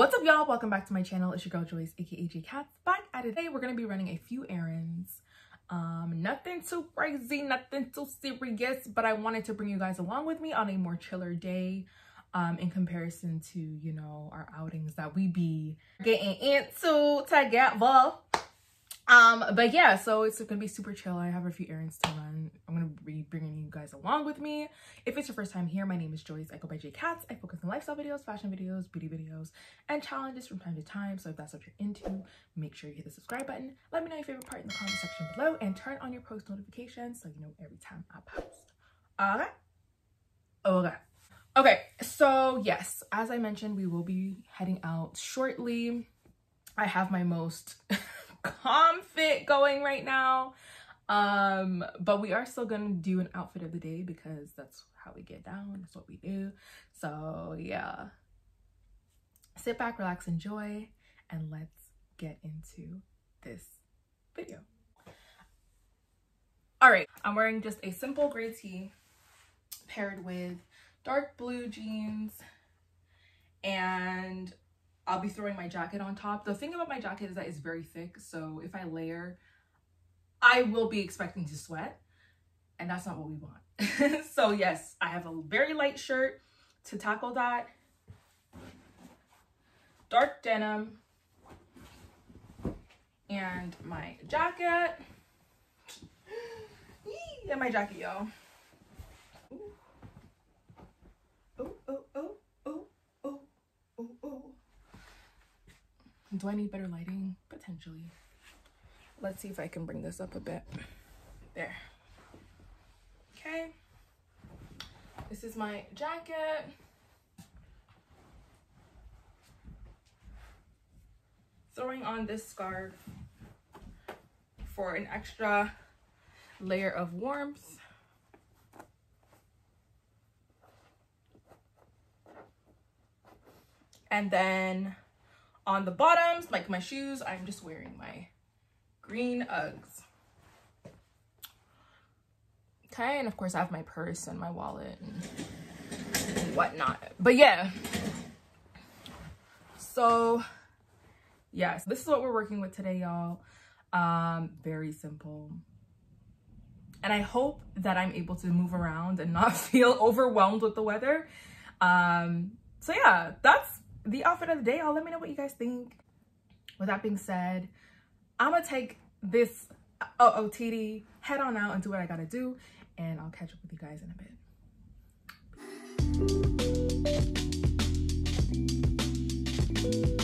What's up y'all? Welcome back to my channel. It's your girl Joyce aka JKatss back at it. Today we're gonna be running a few errands. Um, nothing too crazy, nothing too serious, but I wanted to bring you guys along with me on a more chiller day um in comparison to you know our outings that we be getting into together um but yeah so it's gonna be super chill. I have a few errands to run. I'm gonna be bringing you guys along with me. If it's your first time here my name is joyce i go by JKatss i focus on lifestyle videos fashion videos beauty videos and challenges from time to time. So if that's what you're into make sure you hit the subscribe button. Let me know your favorite part in the comment section below and turn on your post notifications so you know every time i post. Okay okay. Okay so yes as i mentioned we will be heading out shortly. I have my most calm fit going right now. Um but we are still gonna do an outfit of the day because that's how we get down. That's what we do. So yeah. Sit back relax enjoy and let's get into this video. All right. I'm wearing just a simple gray tee paired with dark blue jeans and I'll be throwing my jacket on top. The thing about my jacket is that it's very thick. So if I layer, I will be expecting to sweat and that's not what we want. so yes, I have a very light shirt to tackle that. Dark denim and my jacket. and my jacket, y'all. Oh, oh, oh, oh, oh, oh, oh. Do I need better lighting? Potentially. Let's see if I can bring this up a bit. There. Okay. This is my jacket. Throwing on this scarf for an extra layer of warmth. And then on the bottoms, like my shoes, I'm just wearing my green Uggs. Okay, and of course I have my purse and my wallet and, whatnot. But yeah, so yes, this is what we're working with today, y'all. Um, very simple. And I hope that I'm able to move around and not feel overwhelmed with the weather. Um, so yeah, that's the outfit of the day. Y'all let me know what you guys think. With that being said, I'm gonna take this uh, oh, OOTD, head on out and do what I gotta do, and I'll catch up with you guys in a bit.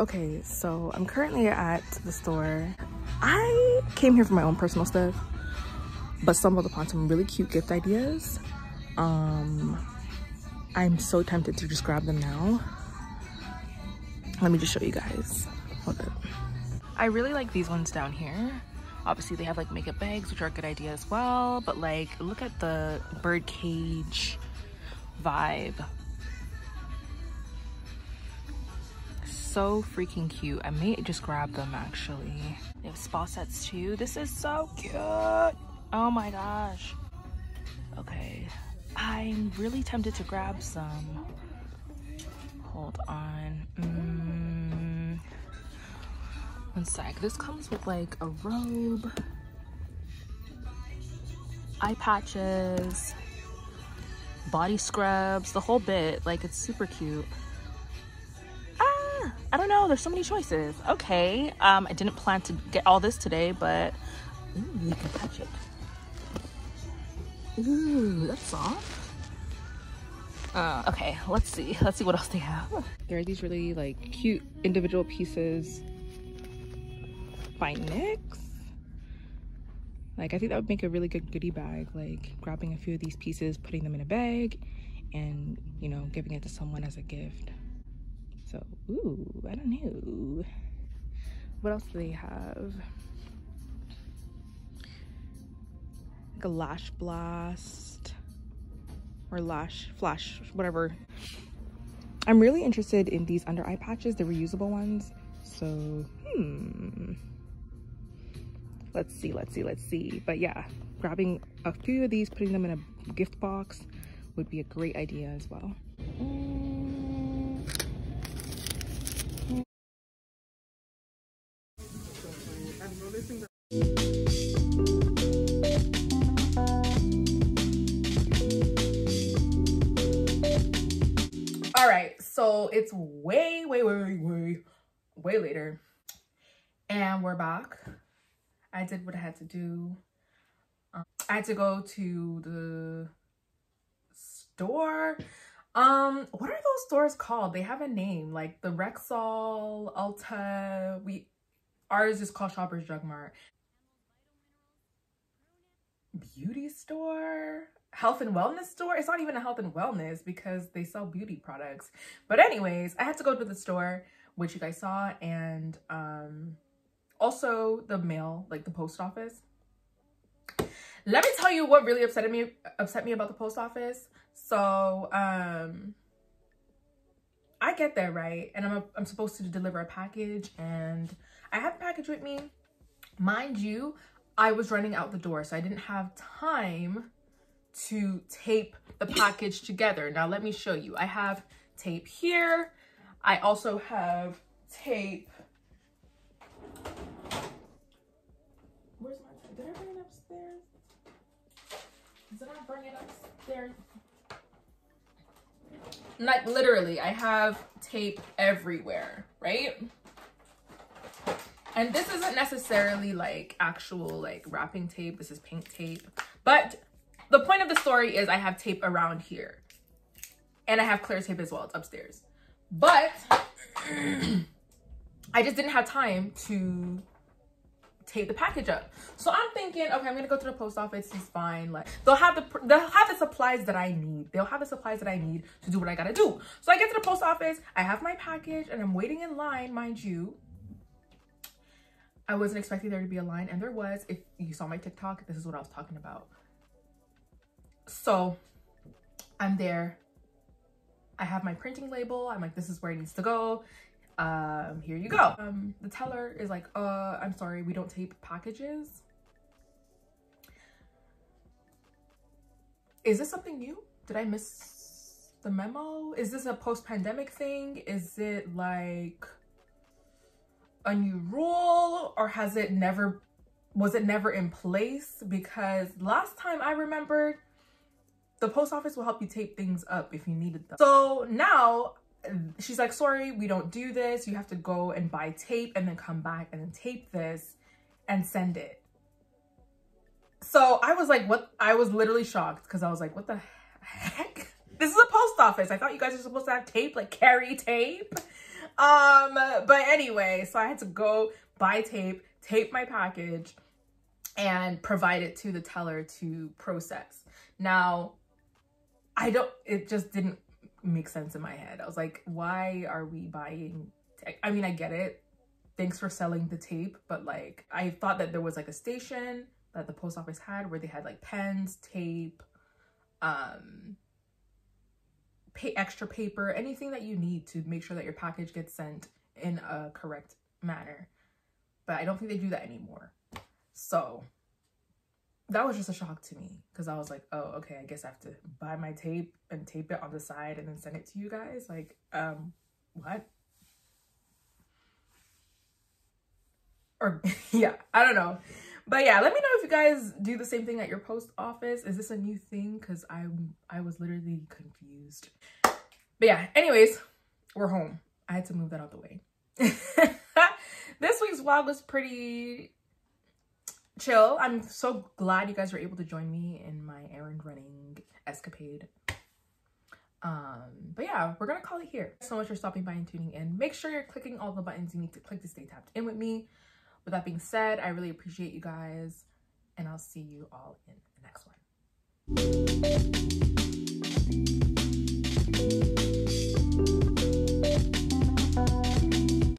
Okay, so I'm currently at the store. I came here for my own personal stuff, but stumbled upon some really cute gift ideas. Um, I'm so tempted to just grab them now. Let me just show you guys. Hold up. I really like these ones down here. Obviously they have like makeup bags, which are a good idea as well. But like, look at the bird cage vibe so freaking cute. I may just grab them actually. They have spa sets too. This is so cute. Oh my gosh. Okay. I'm really tempted to grab some. Hold on. Mm. One sec. This comes with like a robe, eye patches, body scrubs, the whole bit. Like it's super cute. I don't know. There's so many choices. Okay. Um, I didn't plan to get all this today, but ooh, you can touch it. Ooh, that's soft. Uh, okay, let's see. Let's see what else they have. There are these really like cute individual pieces by NYX. Like I think that would make a really good goodie bag, like grabbing a few of these pieces, putting them in a bag, and you know, giving it to someone as a gift. So, ooh, I don't know. What else do they have? like a lash blast or lash flash, whatever. I'm really interested in these under eye patches, the reusable ones. So, hmm. Let's see, let's see, let's see. But yeah, grabbing a few of these, putting them in a gift box would be a great idea as well. All right, so it's way, way, way, way, way later. And we're back. I did what I had to do. Um, I had to go to the store. Um, what are those stores called? They have a name, like the Rexall, Ulta. We ours is called Shoppers Drug Mart. Beauty store, health and wellness store. It's not even a health and wellness because they sell beauty products. But anyways, I had to go to the store, which you guys saw, and um, also the mail, like the post office. Let me tell you what really upset me upset me about the post office. So, um, I get there, right? And I'm, a, I'm supposed to deliver a package and I have a package with me. Mind you, I was running out the door, so I didn't have time to tape the package together. Now, let me show you. I have tape here. I also have tape. Where's my, tape? did I bring it upstairs? Did I bring it upstairs? like literally I have tape everywhere, right? And this isn't necessarily like actual like wrapping tape. This is pink tape. But the point of the story is I have tape around here. And I have clear tape as well. It's upstairs. But I just didn't have time to tape the package up. So I'm thinking, okay, I'm gonna go to the post office. It's fine. Like they'll have the they'll have the supplies that I need. They'll have the supplies that I need to do what I gotta do. So I get to the post office. I have my package and I'm waiting in line, mind you. I wasn't expecting there to be a line, and there was. If you saw my TikTok, this is what I was talking about. So I'm there. I have my printing label. I'm like, this is where it needs to go um, here you go. Um, the teller is like, uh, I'm sorry, we don't tape packages. Is this something new? Did I miss the memo? Is this a post-pandemic thing? Is it like a new rule or has it never, was it never in place? Because last time I remembered, the post office will help you tape things up if you needed them. So now she's like, sorry, we don't do this. You have to go and buy tape and then come back and then tape this and send it. So I was like, what? I was literally shocked because I was like, what the heck? This is a post office. I thought you guys are supposed to have tape, like carry tape. Um, but anyway, so I had to go buy tape, tape my package and provide it to the teller to process. Now, I don't, it just didn't make sense in my head. I was like, why are we buying? I mean, I get it. Thanks for selling the tape, but like, I thought that there was like a station that the post office had where they had like pens, tape, um, pay extra paper, anything that you need to make sure that your package gets sent in a correct manner. But I don't think they do that anymore. So that was just a shock to me because I was like, oh, okay, I guess I have to buy my tape and tape it on the side and then send it to you guys. Like, um, what? Or yeah, I don't know. But yeah, let me know if you guys do the same thing at your post office. Is this a new thing? Because I I was literally confused. But yeah, anyways, we're home. I had to move that out the way. this week's vlog was pretty chill. I'm so glad you guys were able to join me in my errand running escapade. Um, but yeah, we're gonna call it here. so much for stopping by and tuning in. Make sure you're clicking all the buttons you need to click to stay tapped in with me. With that being said, I really appreciate you guys and I'll see you all in the next one.